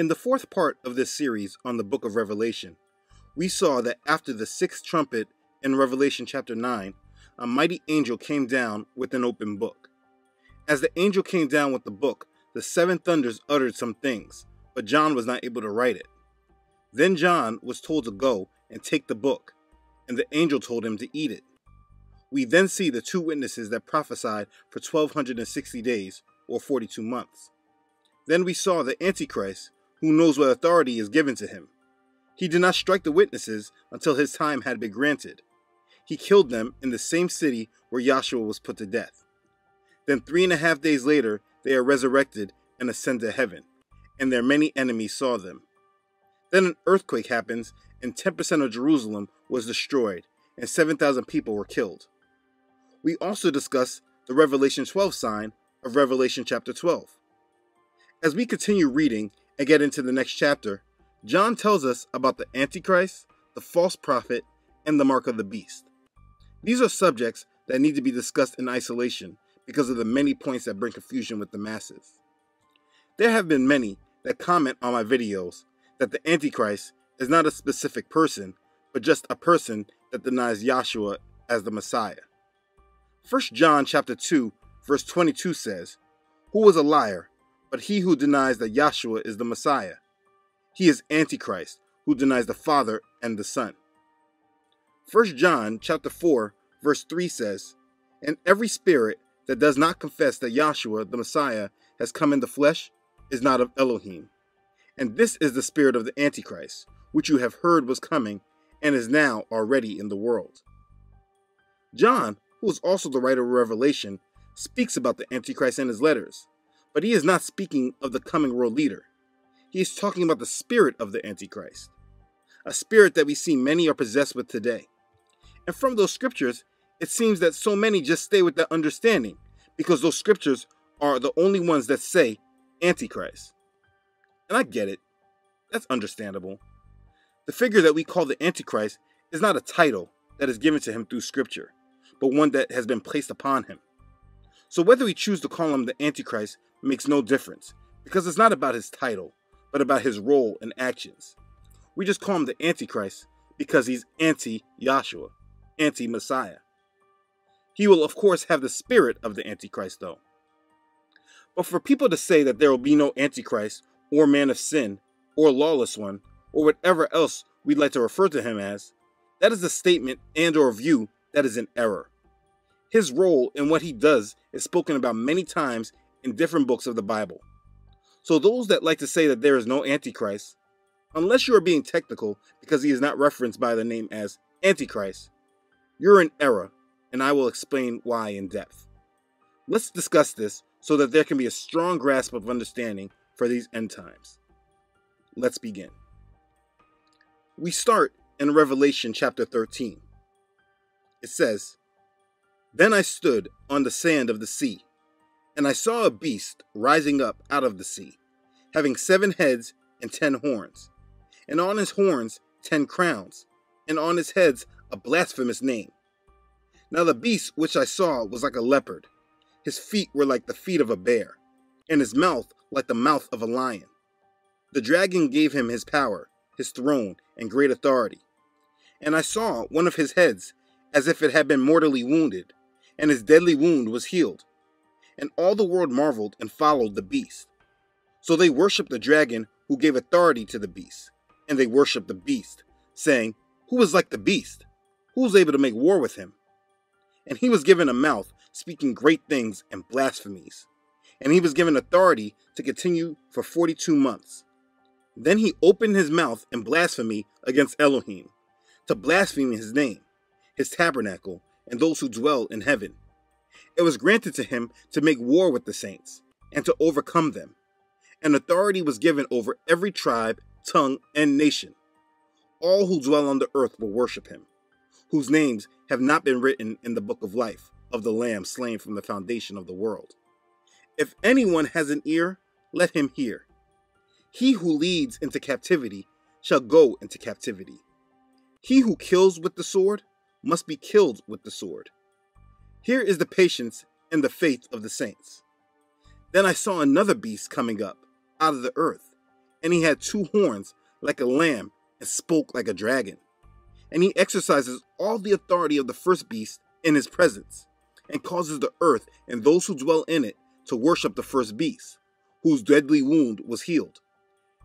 In the fourth part of this series on the book of Revelation, we saw that after the sixth trumpet in Revelation chapter 9, a mighty angel came down with an open book. As the angel came down with the book, the seven thunders uttered some things, but John was not able to write it. Then John was told to go and take the book, and the angel told him to eat it. We then see the two witnesses that prophesied for 1260 days, or 42 months. Then we saw the Antichrist, who knows what authority is given to him. He did not strike the witnesses until his time had been granted. He killed them in the same city where Yahshua was put to death. Then three and a half days later, they are resurrected and ascend to heaven, and their many enemies saw them. Then an earthquake happens, and 10% of Jerusalem was destroyed, and 7,000 people were killed. We also discuss the Revelation 12 sign of Revelation chapter 12. As we continue reading and get into the next chapter, John tells us about the Antichrist, the false prophet, and the mark of the beast. These are subjects that need to be discussed in isolation because of the many points that bring confusion with the masses. There have been many that comment on my videos that the Antichrist is not a specific person, but just a person that denies Yahshua as the Messiah. 1 John chapter 2, verse 22 says, Who is a liar, but he who denies that Yahshua is the Messiah? He is Antichrist, who denies the Father and the Son. 1 John chapter 4, verse 3 says, And every spirit that does not confess that Yahshua, the Messiah, has come in the flesh is not of Elohim. And this is the spirit of the Antichrist, which you have heard was coming and is now already in the world. John, who is also the writer of Revelation, speaks about the Antichrist in his letters, but he is not speaking of the coming world leader. He is talking about the spirit of the Antichrist, a spirit that we see many are possessed with today. And from those scriptures, it seems that so many just stay with that understanding because those scriptures are the only ones that say Antichrist. And I get it. That's understandable. The figure that we call the Antichrist is not a title that is given to him through scripture, but one that has been placed upon him. So whether we choose to call him the Antichrist makes no difference because it's not about his title, but about his role and actions. We just call him the Antichrist because he's anti Yahshua, anti Messiah. He will, of course, have the spirit of the Antichrist, though. But for people to say that there will be no Antichrist, or man of sin, or lawless one, or whatever else we'd like to refer to him as, that is a statement and or view that is in error. His role and what he does is spoken about many times in different books of the Bible. So those that like to say that there is no Antichrist, unless you are being technical because he is not referenced by the name as Antichrist, you're in error and I will explain why in depth. Let's discuss this so that there can be a strong grasp of understanding for these end times. Let's begin. We start in Revelation chapter 13. It says, Then I stood on the sand of the sea, and I saw a beast rising up out of the sea, having seven heads and ten horns, and on his horns ten crowns, and on his heads a blasphemous name. Now the beast which I saw was like a leopard. His feet were like the feet of a bear, and his mouth like the mouth of a lion. The dragon gave him his power, his throne, and great authority. And I saw one of his heads as if it had been mortally wounded, and his deadly wound was healed. And all the world marveled and followed the beast. So they worshipped the dragon who gave authority to the beast, and they worshipped the beast, saying, Who is like the beast? Who is able to make war with him? And he was given a mouth, speaking great things and blasphemies. And he was given authority to continue for 42 months. Then he opened his mouth in blasphemy against Elohim, to blaspheme his name, his tabernacle, and those who dwell in heaven. It was granted to him to make war with the saints, and to overcome them. And authority was given over every tribe, tongue, and nation. All who dwell on the earth will worship him whose names have not been written in the book of life of the Lamb slain from the foundation of the world. If anyone has an ear, let him hear. He who leads into captivity shall go into captivity. He who kills with the sword must be killed with the sword. Here is the patience and the faith of the saints. Then I saw another beast coming up out of the earth. and he had two horns like a lamb and spoke like a dragon. And he exercises all the authority of the first beast in his presence, and causes the earth and those who dwell in it to worship the first beast, whose deadly wound was healed.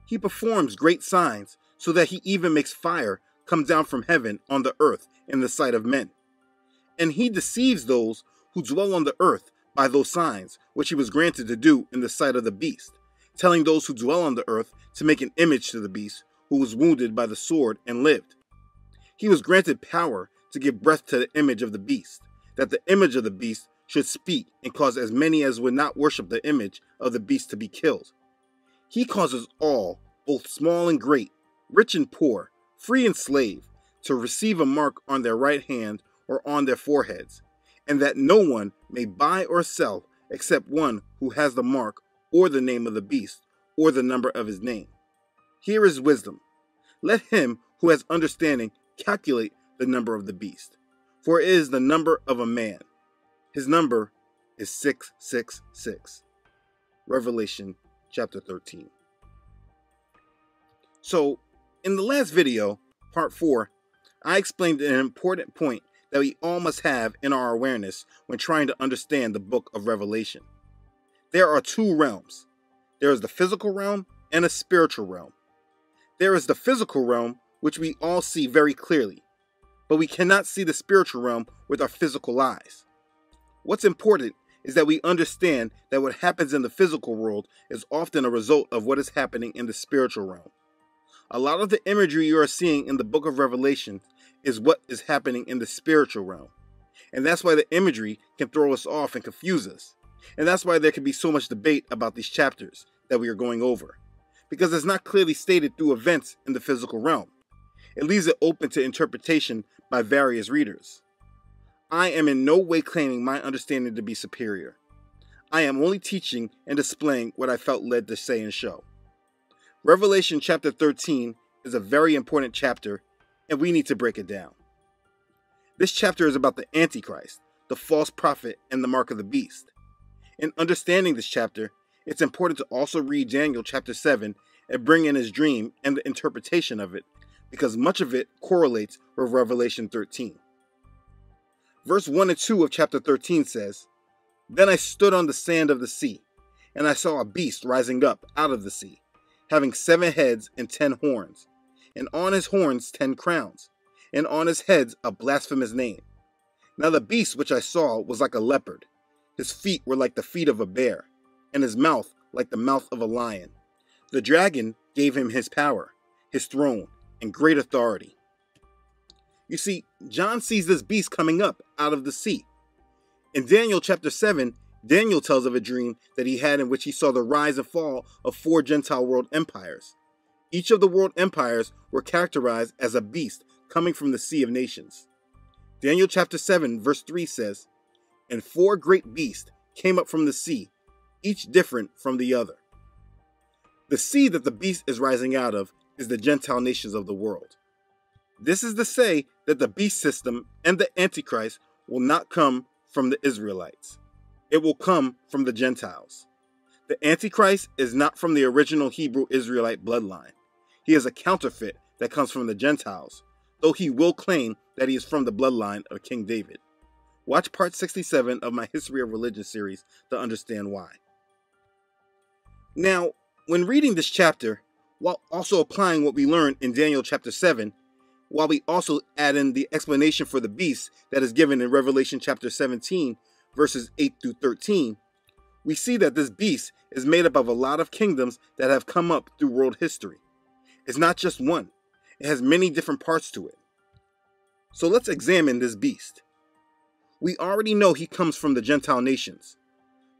He performs great signs, so that he even makes fire come down from heaven on the earth in the sight of men. And he deceives those who dwell on the earth by those signs which he was granted to do in the sight of the beast, telling those who dwell on the earth to make an image to the beast who was wounded by the sword and lived. He was granted power to give breath to the image of the beast, that the image of the beast should speak and cause as many as would not worship the image of the beast to be killed. He causes all, both small and great, rich and poor, free and slave, to receive a mark on their right hand or on their foreheads, and that no one may buy or sell except one who has the mark or the name of the beast or the number of his name. Here is wisdom. Let him who has understanding calculate the number of the beast, for it is the number of a man. His number is 666. Revelation chapter 13. So, in the last video, part 4, I explained an important point that we all must have in our awareness when trying to understand the book of Revelation. There are two realms there is the physical realm and a spiritual realm. There is the physical realm, which we all see very clearly, but we cannot see the spiritual realm with our physical eyes. What's important is that we understand that what happens in the physical world is often a result of what is happening in the spiritual realm. A lot of the imagery you are seeing in the book of Revelation is what is happening in the spiritual realm. And that's why the imagery can throw us off and confuse us. And that's why there can be so much debate about these chapters that we are going over. Because it's not clearly stated through events in the physical realm. It leaves it open to interpretation by various readers. I am in no way claiming my understanding to be superior. I am only teaching and displaying what I felt led to say and show. Revelation chapter 13 is a very important chapter and we need to break it down. This chapter is about the Antichrist, the false prophet, and the mark of the beast. In understanding this chapter, it's important to also read Daniel chapter 7 and bring in his dream and the interpretation of it, because much of it correlates with Revelation 13. Verse 1 and 2 of chapter 13 says, Then I stood on the sand of the sea, and I saw a beast rising up out of the sea, having seven heads and ten horns and on his horns ten crowns, and on his heads a blasphemous name. Now the beast which I saw was like a leopard. His feet were like the feet of a bear, and his mouth like the mouth of a lion. The dragon gave him his power, his throne, and great authority. You see, John sees this beast coming up out of the sea. In Daniel chapter 7, Daniel tells of a dream that he had in which he saw the rise and fall of four Gentile world empires. Each of the world empires were characterized as a beast coming from the sea of nations. Daniel chapter 7, verse 3 says, And four great beasts came up from the sea, each different from the other. The sea that the beast is rising out of is the Gentile nations of the world. This is to say that the beast system and the Antichrist will not come from the Israelites. It will come from the Gentiles. The Antichrist is not from the original Hebrew Israelite bloodline. He is a counterfeit that comes from the Gentiles, though he will claim that he is from the bloodline of King David. Watch part 67 of my History of Religion series to understand why. Now, when reading this chapter, while also applying what we learned in Daniel chapter 7, while we also add in the explanation for the beast that is given in Revelation chapter 17, verses 8 through 13, we see that this beast is made up of a lot of kingdoms that have come up through world history. It's not just one, it has many different parts to it. So let's examine this beast. We already know he comes from the Gentile nations,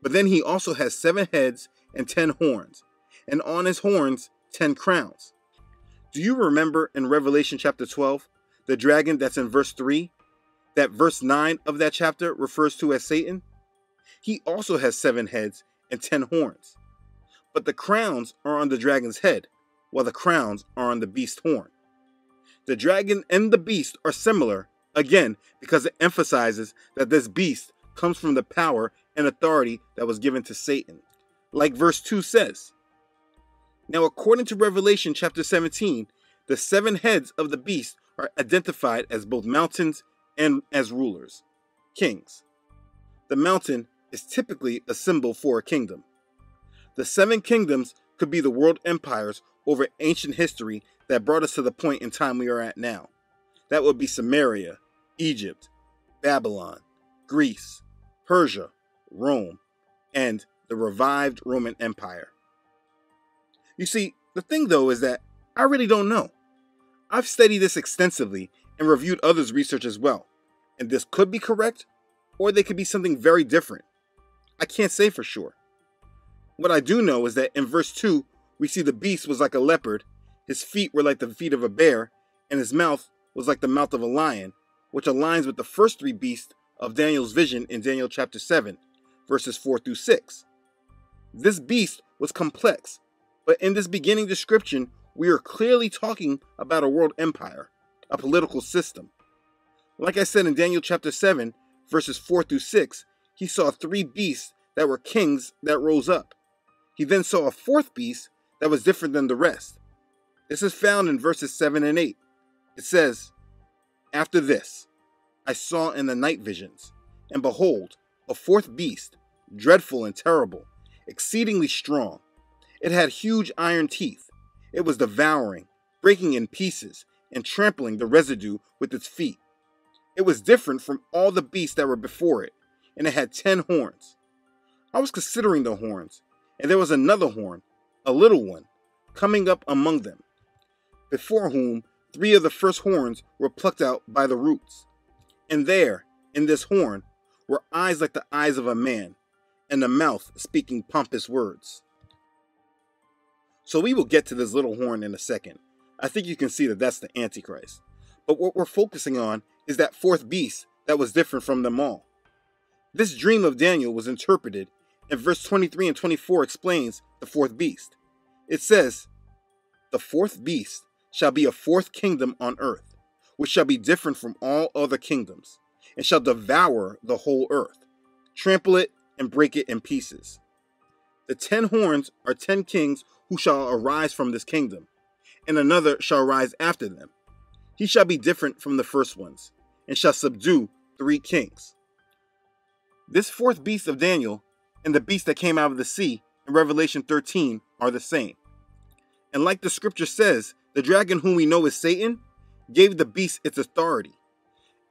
but then he also has seven heads and ten horns, and on his horns, ten crowns. Do you remember in Revelation chapter 12, the dragon that's in verse 3? That verse 9 of that chapter refers to as Satan? He also has seven heads and ten horns. But the crowns are on the dragon's head, while the crowns are on the beast's horn. The dragon and the beast are similar, again, because it emphasizes that this beast comes from the power and authority that was given to Satan. Like verse 2 says Now, according to Revelation chapter 17, the seven heads of the beast are identified as both mountains and as rulers, kings. The mountain is typically a symbol for a kingdom. The seven kingdoms could be the world empires over ancient history that brought us to the point in time we are at now. That would be Samaria, Egypt, Babylon, Greece, Persia, Rome, and the revived Roman Empire. You see, the thing though is that I really don't know. I've studied this extensively and reviewed others' research as well, and this could be correct, or they could be something very different. I can't say for sure. What I do know is that in verse 2, we see the beast was like a leopard, his feet were like the feet of a bear, and his mouth was like the mouth of a lion, which aligns with the first three beasts of Daniel's vision in Daniel chapter 7, verses 4 through 6. This beast was complex, but in this beginning description, we are clearly talking about a world empire, a political system. Like I said in Daniel chapter 7, verses 4 through 6, he saw three beasts that were kings that rose up. He then saw a fourth beast that was different than the rest. This is found in verses 7 and 8. It says, After this, I saw in the night visions, and behold, a fourth beast, dreadful and terrible, exceedingly strong. It had huge iron teeth. It was devouring, breaking in pieces, and trampling the residue with its feet. It was different from all the beasts that were before it, and it had ten horns. I was considering the horns, and there was another horn, a little one, coming up among them, before whom three of the first horns were plucked out by the roots. And there, in this horn, were eyes like the eyes of a man, and a mouth speaking pompous words. So we will get to this little horn in a second. I think you can see that that's the Antichrist. But what we're focusing on is that fourth beast that was different from them all. This dream of Daniel was interpreted, and verse 23 and 24 explains the fourth beast. It says, The fourth beast shall be a fourth kingdom on earth, which shall be different from all other kingdoms, and shall devour the whole earth, trample it, and break it in pieces. The ten horns are ten kings who shall arise from this kingdom, and another shall rise after them. He shall be different from the first ones, and shall subdue three kings. This fourth beast of Daniel and the beast that came out of the sea in Revelation 13 are the same. And like the scripture says, the dragon whom we know is Satan gave the beast its authority.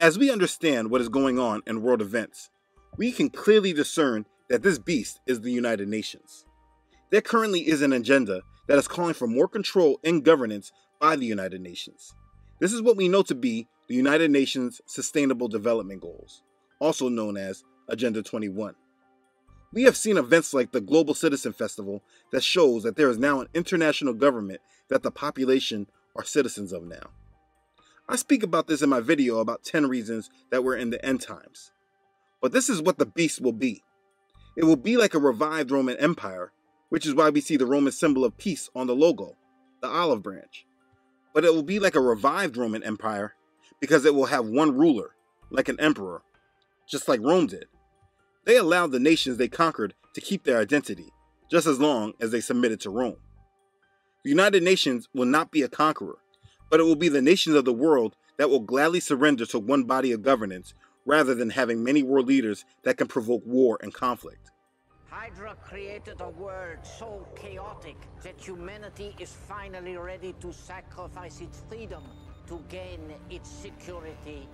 As we understand what is going on in world events, we can clearly discern that this beast is the United Nations. There currently is an agenda that is calling for more control and governance by the United Nations. This is what we know to be the United Nations Sustainable Development Goals, also known as Agenda 21. We have seen events like the Global Citizen Festival that shows that there is now an international government that the population are citizens of now. I speak about this in my video about 10 reasons that we're in the end times. But this is what the beast will be. It will be like a revived Roman Empire, which is why we see the Roman symbol of peace on the logo, the olive branch. But it will be like a revived Roman Empire because it will have one ruler, like an emperor, just like Rome did. They allowed the nations they conquered to keep their identity, just as long as they submitted to Rome. The United Nations will not be a conqueror, but it will be the nations of the world that will gladly surrender to one body of governance rather than having many world leaders that can provoke war and conflict. Hydra created a world so chaotic that humanity is finally ready to sacrifice its freedom to gain its security.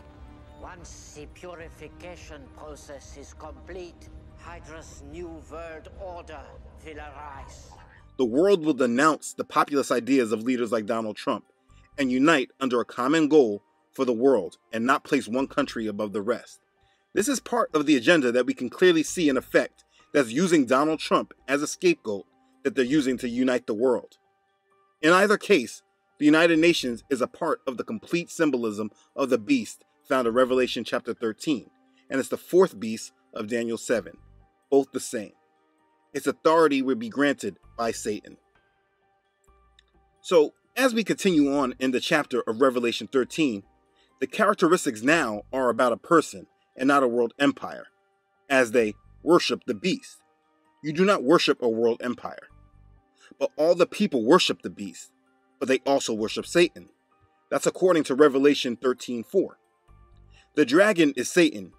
Once the purification process is complete, Hydra's new world order will arise. The world will denounce the populist ideas of leaders like Donald Trump and unite under a common goal for the world and not place one country above the rest. This is part of the agenda that we can clearly see in effect that's using Donald Trump as a scapegoat that they're using to unite the world. In either case, the United Nations is a part of the complete symbolism of the beast found in Revelation chapter 13, and it's the fourth beast of Daniel 7, both the same. Its authority will be granted by Satan. So, as we continue on in the chapter of Revelation 13, the characteristics now are about a person and not a world empire, as they worship the beast. You do not worship a world empire. But all the people worship the beast, but they also worship Satan. That's according to Revelation 13:4. The dragon is Satan,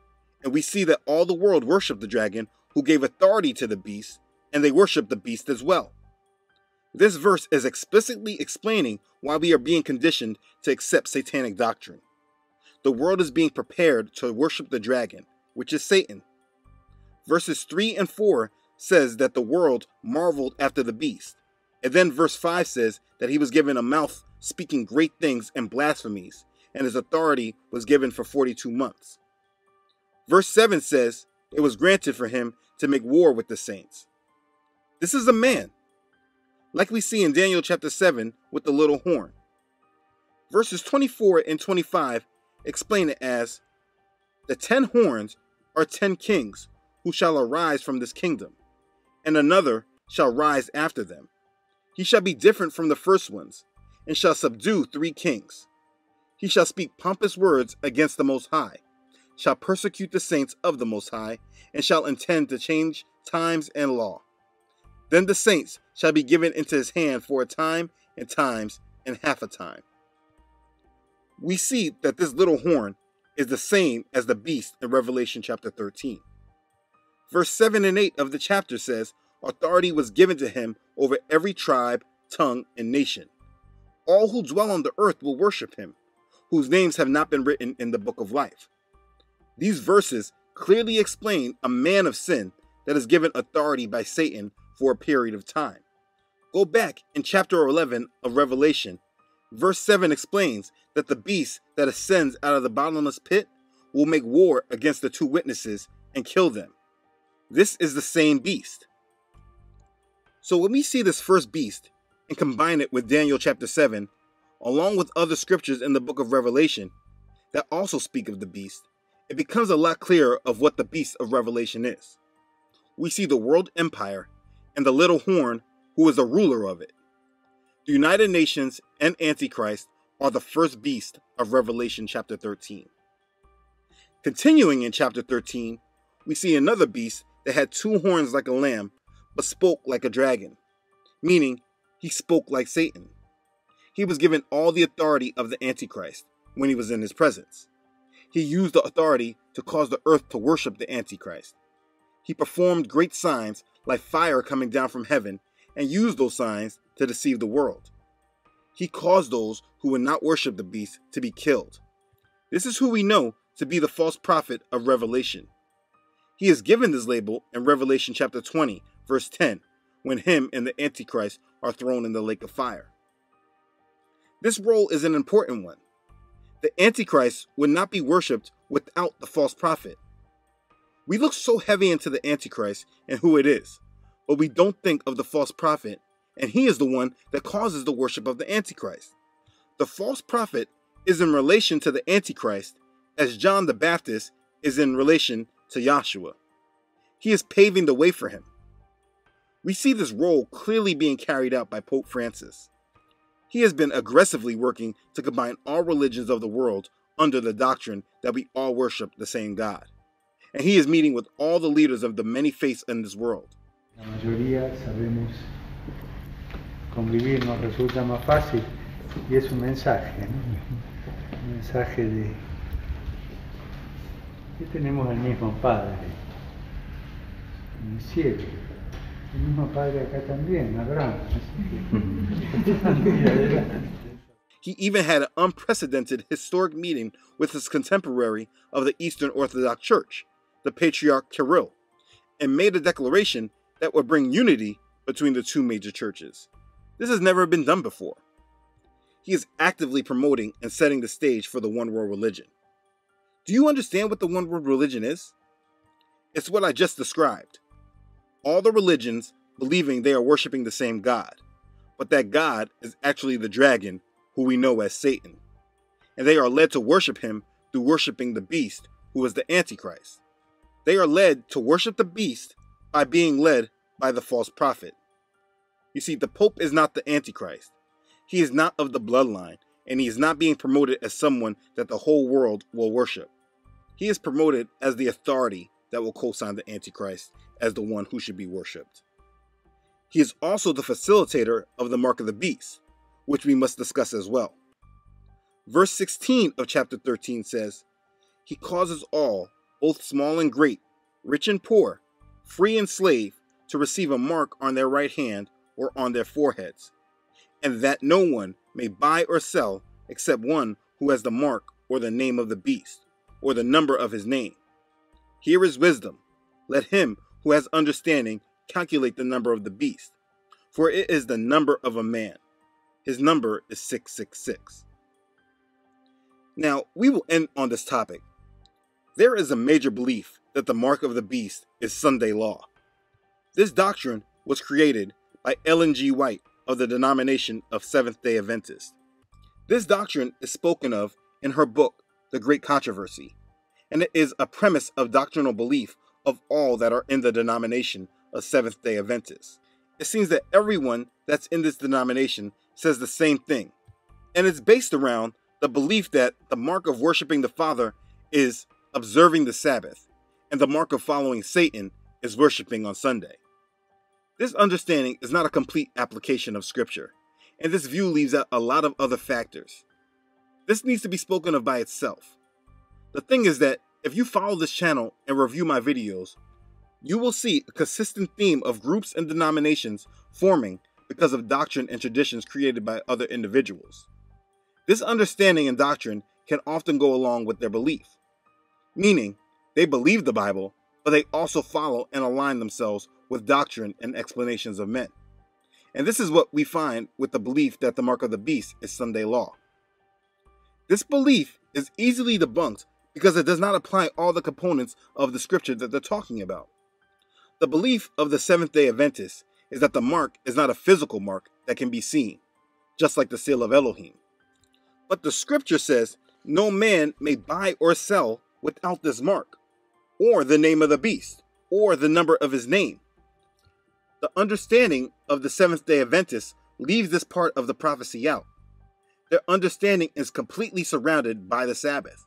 and we see that all the world worship the dragon who gave authority to the beast, and they worship the beast as well. This verse is explicitly explaining why we are being conditioned to accept satanic doctrine. The world is being prepared to worship the dragon, which is Satan. Verses 3 and 4 says that the world marveled after the beast. And then verse 5 says that he was given a mouth speaking great things and blasphemies, and his authority was given for 42 months. Verse 7 says it was granted for him to make war with the saints. This is a man, like we see in Daniel chapter 7 with the little horn. Verses 24 and 25 explain it as the ten horns are ten kings who shall arise from this kingdom, and another shall rise after them. He shall be different from the first ones, and shall subdue three kings. He shall speak pompous words against the Most High, shall persecute the saints of the Most High, and shall intend to change times and law. Then the saints shall be given into his hand for a time and times and half a time. We see that this little horn is the same as the beast in Revelation chapter 13. Verse 7 and 8 of the chapter says, Authority was given to him over every tribe, tongue, and nation. All who dwell on the earth will worship him, whose names have not been written in the book of life. These verses clearly explain a man of sin that is given authority by Satan for a period of time. Go back in chapter 11 of Revelation. Verse 7 explains that the beast that ascends out of the bottomless pit will make war against the two witnesses and kill them. This is the same beast. So when we see this first beast and combine it with Daniel chapter 7, along with other scriptures in the book of Revelation that also speak of the beast, it becomes a lot clearer of what the beast of Revelation is. We see the world empire and the little horn who is the ruler of it. The United Nations and Antichrist are the first beast of Revelation chapter 13. Continuing in chapter 13, we see another beast that had two horns like a lamb, but spoke like a dragon, meaning he spoke like Satan. He was given all the authority of the Antichrist when he was in his presence. He used the authority to cause the earth to worship the Antichrist. He performed great signs like fire coming down from heaven and used those signs to deceive the world. He caused those who would not worship the beast to be killed. This is who we know to be the false prophet of Revelation. He is given this label in Revelation chapter 20, verse 10, when him and the Antichrist are thrown in the lake of fire. This role is an important one. The Antichrist would not be worshipped without the false prophet. We look so heavy into the Antichrist and who it is, but we don't think of the false prophet, and he is the one that causes the worship of the Antichrist. The false prophet is in relation to the Antichrist, as John the Baptist is in relation to Yahshua. He is paving the way for him. We see this role clearly being carried out by Pope Francis. He has been aggressively working to combine all religions of the world under the doctrine that we all worship the same God. And he is meeting with all the leaders of the many faiths in this world. La mayoría sabemos convivir, nos resulta más fácil y es un mensaje, ¿no? un mensaje de que tenemos el mismo Padre en el cielo, el mismo Padre acá también, Abraham. He even had an unprecedented historic meeting with his contemporary of the Eastern Orthodox Church, the Patriarch Kirill, and made a declaration that would bring unity between the two major churches. This has never been done before. He is actively promoting and setting the stage for the one world religion. Do you understand what the one world religion is? It's what I just described. All the religions believing they are worshiping the same God, but that God is actually the dragon who we know as Satan. And they are led to worship him through worshiping the beast, who is the Antichrist. They are led to worship the beast by being led by the false prophet. You see, the Pope is not the Antichrist. He is not of the bloodline, and he is not being promoted as someone that the whole world will worship. He is promoted as the authority that will co sign the Antichrist as the one who should be worshipped. He is also the facilitator of the mark of the beast, which we must discuss as well. Verse 16 of chapter 13 says, He causes all, both small and great, rich and poor, free and slave, to receive a mark on their right hand or on their foreheads, and that no one may buy or sell except one who has the mark or the name of the beast, or the number of his name. Here is wisdom. Let him who has understanding calculate the number of the beast, for it is the number of a man. His number is 666. Now, we will end on this topic. There is a major belief that the mark of the beast is Sunday law. This doctrine was created by Ellen G. White of the denomination of Seventh day Adventists. This doctrine is spoken of in her book, The Great Controversy, and it is a premise of doctrinal belief of all that are in the denomination of Seventh day Adventists. It seems that everyone that's in this denomination says the same thing, and it's based around the belief that the mark of worshiping the Father is observing the Sabbath, and the mark of following Satan is worshiping on Sunday. This understanding is not a complete application of Scripture, and this view leaves out a lot of other factors. This needs to be spoken of by itself. The thing is that if you follow this channel and review my videos, you will see a consistent theme of groups and denominations forming because of doctrine and traditions created by other individuals. This understanding and doctrine can often go along with their belief, meaning they believe the Bible, but they also follow and align themselves with doctrine and explanations of men. And this is what we find with the belief that the mark of the beast is Sunday law. This belief is easily debunked because it does not apply all the components of the scripture that they're talking about. The belief of the Seventh day Adventists is that the mark is not a physical mark that can be seen, just like the seal of Elohim. But the scripture says no man may buy or sell without this mark, or the name of the beast, or the number of his name. The understanding of the Seventh day Adventists leaves this part of the prophecy out. Their understanding is completely surrounded by the Sabbath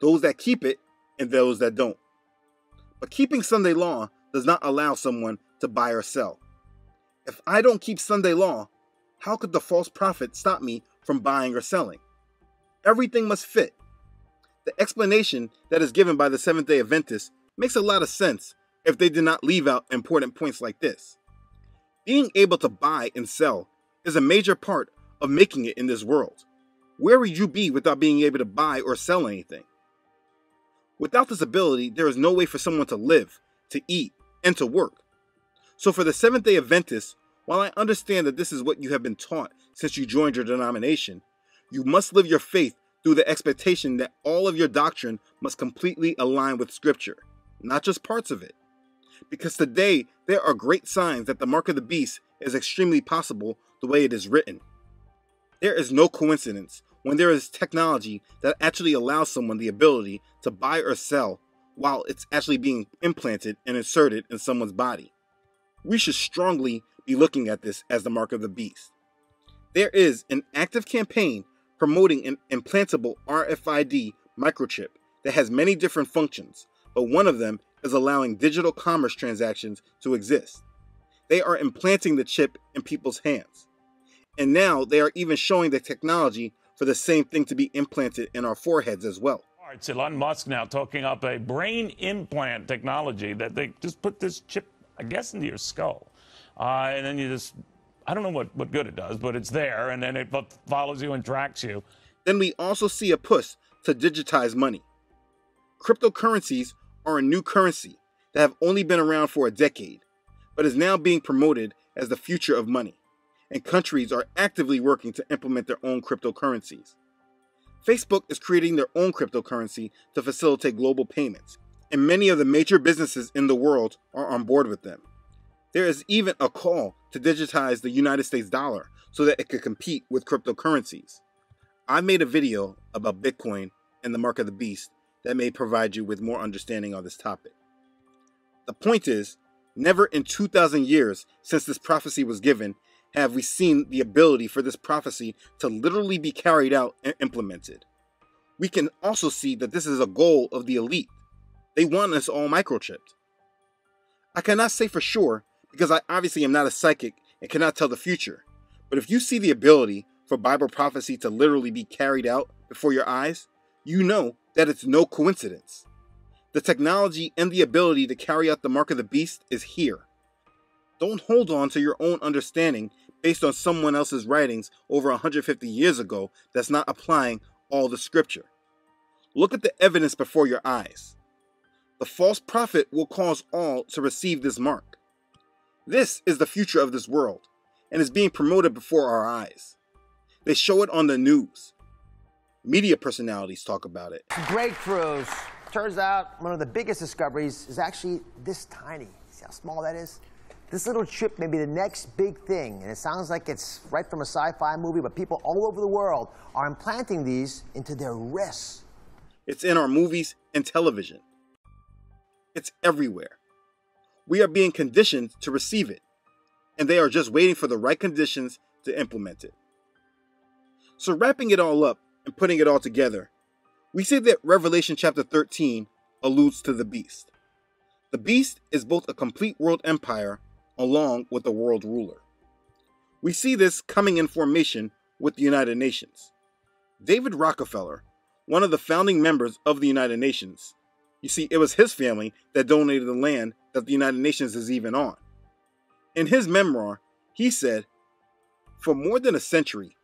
those that keep it and those that don't. But keeping Sunday law does not allow someone to buy or sell. If I don't keep Sunday law, how could the false prophet stop me from buying or selling? Everything must fit. The explanation that is given by the Seventh day Adventists makes a lot of sense if they did not leave out important points like this. Being able to buy and sell is a major part of making it in this world. Where would you be without being able to buy or sell anything? Without this ability, there is no way for someone to live, to eat, and to work. So, for the Seventh day Adventists, while I understand that this is what you have been taught since you joined your denomination, you must live your faith through the expectation that all of your doctrine must completely align with Scripture, not just parts of it. Because today, there are great signs that the mark of the beast is extremely possible the way it is written. There is no coincidence when there is technology that actually allows someone the ability to buy or sell while it's actually being implanted and inserted in someone's body. We should strongly be looking at this as the mark of the beast. There is an active campaign promoting an implantable RFID microchip that has many different functions, but one of them is allowing digital commerce transactions to exist. They are implanting the chip in people's hands. And now they are even showing the technology for the same thing to be implanted in our foreheads as well. It's Elon Musk now talking up a brain implant technology that they just put this chip, I guess, into your skull. Uh, and then you just, I don't know what, what good it does, but it's there and then it follows you and tracks you. Then we also see a push to digitize money. Cryptocurrencies are a new currency that have only been around for a decade, but is now being promoted as the future of money and countries are actively working to implement their own cryptocurrencies. Facebook is creating their own cryptocurrency to facilitate global payments, and many of the major businesses in the world are on board with them. There is even a call to digitize the United States dollar so that it could compete with cryptocurrencies. I made a video about Bitcoin and the mark of the beast that may provide you with more understanding on this topic. The point is, never in 2,000 years since this prophecy was given have we seen the ability for this prophecy to literally be carried out and implemented. We can also see that this is a goal of the elite. They want us all microchipped. I cannot say for sure because I obviously am not a psychic and cannot tell the future. But if you see the ability for Bible prophecy to literally be carried out before your eyes, you know that it's no coincidence. The technology and the ability to carry out the mark of the beast is here. Don't hold on to your own understanding based on someone else's writings over 150 years ago that's not applying all the scripture. Look at the evidence before your eyes. The false prophet will cause all to receive this mark. This is the future of this world and is being promoted before our eyes. They show it on the news. Media personalities talk about it. Breakthroughs. Turns out one of the biggest discoveries is actually this tiny. See how small that is? This little chip may be the next big thing, and it sounds like it's right from a sci-fi movie, but people all over the world are implanting these into their wrists. It's in our movies and television. It's everywhere. We are being conditioned to receive it, and they are just waiting for the right conditions to implement it. So, wrapping it all up and putting it all together, we see that Revelation chapter 13 alludes to the beast. The beast is both a complete world empire along with a world ruler. We see this coming in formation with the United Nations. David Rockefeller, one of the founding members of the United Nations, you see, it was his family that donated the land that the United Nations is even on. In his memoir, he said, For more than a century,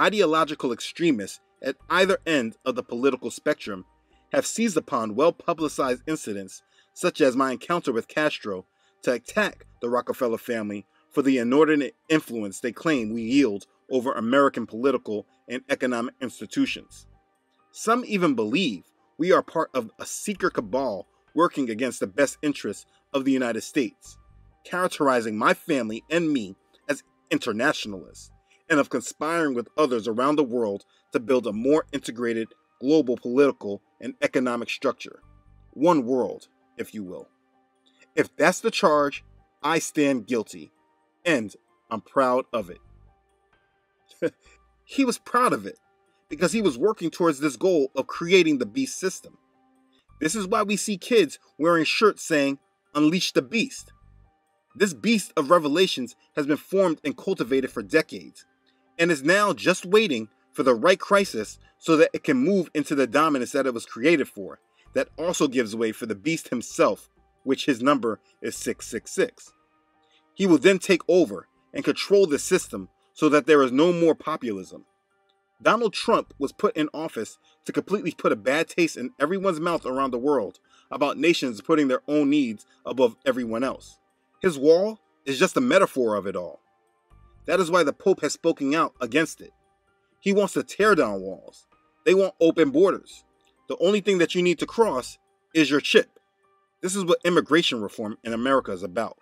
ideological extremists at either end of the political spectrum have seized upon well publicized incidents such as my encounter with Castro to attack the Rockefeller family for the inordinate influence they claim we yield over American political and economic institutions. Some even believe we are part of a secret cabal working against the best interests of the United States, characterizing my family and me as internationalists, and of conspiring with others around the world to build a more integrated global political and economic structure. One world, if you will. If that's the charge, I stand guilty, and I'm proud of it. he was proud of it because he was working towards this goal of creating the beast system. This is why we see kids wearing shirts saying, Unleash the Beast. This beast of revelations has been formed and cultivated for decades, and is now just waiting for the right crisis so that it can move into the dominance that it was created for, that also gives way for the beast himself which his number is 666. He will then take over and control the system so that there is no more populism. Donald Trump was put in office to completely put a bad taste in everyone's mouth around the world about nations putting their own needs above everyone else. His wall is just a metaphor of it all. That is why the Pope has spoken out against it. He wants to tear down walls. They want open borders. The only thing that you need to cross is your chip. This is what immigration reform in America is about.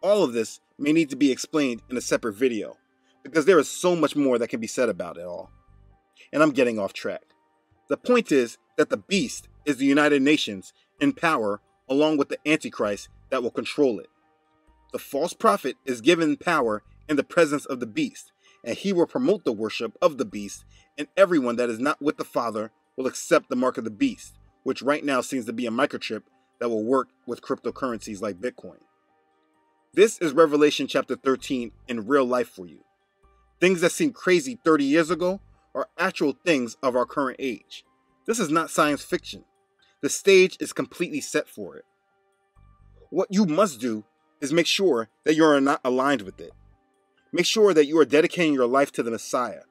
All of this may need to be explained in a separate video, because there is so much more that can be said about it all. And I'm getting off track. The point is that the beast is the United Nations in power along with the Antichrist that will control it. The false prophet is given power in the presence of the beast, and he will promote the worship of the beast, and everyone that is not with the Father will accept the mark of the beast, which right now seems to be a microchip that will work with cryptocurrencies like Bitcoin. This is Revelation chapter 13 in real life for you. Things that seemed crazy 30 years ago are actual things of our current age. This is not science fiction. The stage is completely set for it. What you must do is make sure that you are not aligned with it. Make sure that you are dedicating your life to the Messiah.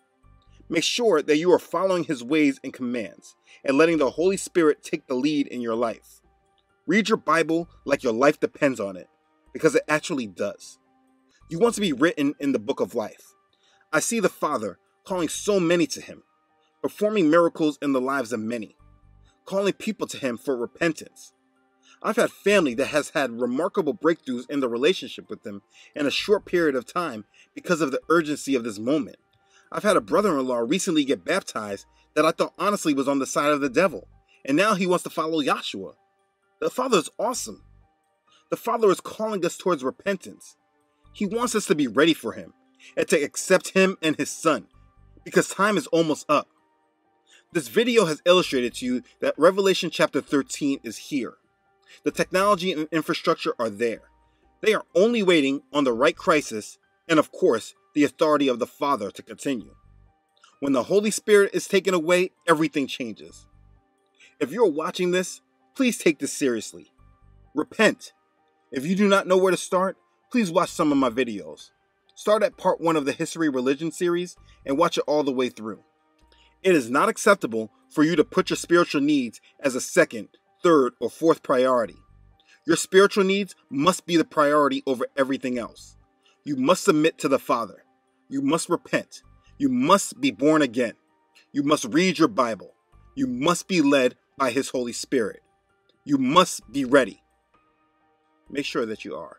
Make sure that you are following his ways and commands and letting the Holy Spirit take the lead in your life. Read your Bible like your life depends on it, because it actually does. You want to be written in the book of life. I see the Father calling so many to Him, performing miracles in the lives of many, calling people to Him for repentance. I've had family that has had remarkable breakthroughs in the relationship with them in a short period of time because of the urgency of this moment. I've had a brother in law recently get baptized that I thought honestly was on the side of the devil, and now he wants to follow Yahshua. The Father is awesome. The Father is calling us towards repentance. He wants us to be ready for Him and to accept Him and His Son because time is almost up. This video has illustrated to you that Revelation chapter 13 is here. The technology and infrastructure are there. They are only waiting on the right crisis and, of course, the authority of the Father to continue. When the Holy Spirit is taken away, everything changes. If you're watching this, please take this seriously. Repent. If you do not know where to start, please watch some of my videos. Start at part one of the History Religion series and watch it all the way through. It is not acceptable for you to put your spiritual needs as a second, third, or fourth priority. Your spiritual needs must be the priority over everything else. You must submit to the Father. You must repent. You must be born again. You must read your Bible. You must be led by His Holy Spirit. You must be ready. Make sure that you are.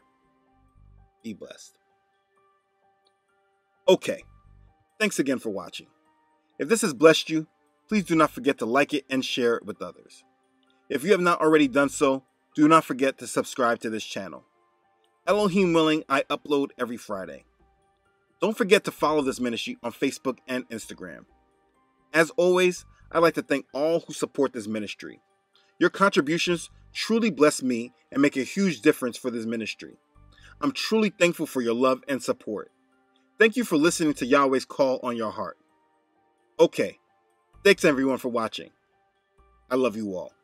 Be blessed. Okay, thanks again for watching. If this has blessed you, please do not forget to like it and share it with others. If you have not already done so, do not forget to subscribe to this channel. Elohim willing, I upload every Friday. Don't forget to follow this ministry on Facebook and Instagram. As always, I'd like to thank all who support this ministry. Your contributions truly bless me and make a huge difference for this ministry. I'm truly thankful for your love and support. Thank you for listening to Yahweh's call on your heart. Okay, thanks everyone for watching. I love you all.